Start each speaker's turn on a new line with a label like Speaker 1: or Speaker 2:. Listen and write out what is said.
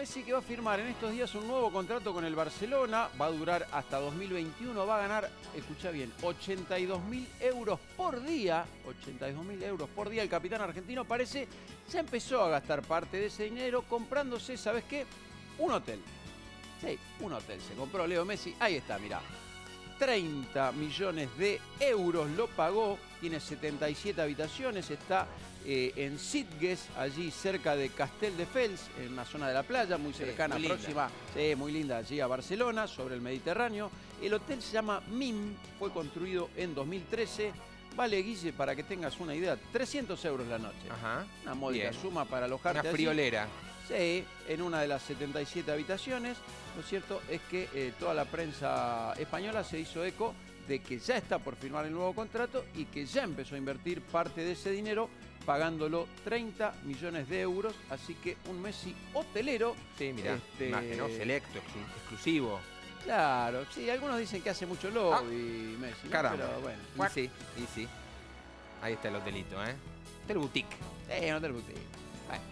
Speaker 1: Messi que va a firmar en estos días un nuevo contrato con el Barcelona, va a durar hasta 2021, va a ganar, escucha bien, 82 mil euros por día, 82 mil euros por día. El capitán argentino parece ya empezó a gastar parte de ese dinero comprándose, ¿sabes qué? Un hotel. Sí, un hotel se compró Leo Messi, ahí está, mirá. 30 millones de euros lo pagó, tiene 77 habitaciones, está eh, en Sitges, allí cerca de Castel de Fels, en una zona de la playa muy cercana,
Speaker 2: muy linda.
Speaker 1: próxima, sí, muy linda, allí a Barcelona, sobre el Mediterráneo. El hotel se llama MIM, fue construido en 2013. Vale, Guille, para que tengas una idea, 300 euros la noche.
Speaker 2: Ajá.
Speaker 1: Una módica suma para alojarte
Speaker 2: Una
Speaker 1: allí. Sí, en una de las 77 habitaciones. Lo cierto es que eh, toda la prensa española se hizo eco de que ya está por firmar el nuevo contrato y que ya empezó a invertir parte de ese dinero pagándolo 30 millones de euros. Así que un Messi hotelero.
Speaker 2: Sí, mira,
Speaker 1: Este-
Speaker 2: imagen, ¿no? Selecto, exclu- exclusivo.
Speaker 1: Claro, sí, algunos dicen que hace mucho lobby Messi. ¿no?
Speaker 2: Ah, Caramba.
Speaker 1: Pero bueno.
Speaker 2: Y sí, y sí. Ahí está el hotelito, ¿eh? Hotel Boutique.
Speaker 1: Sí, no te lo boutique. Bueno.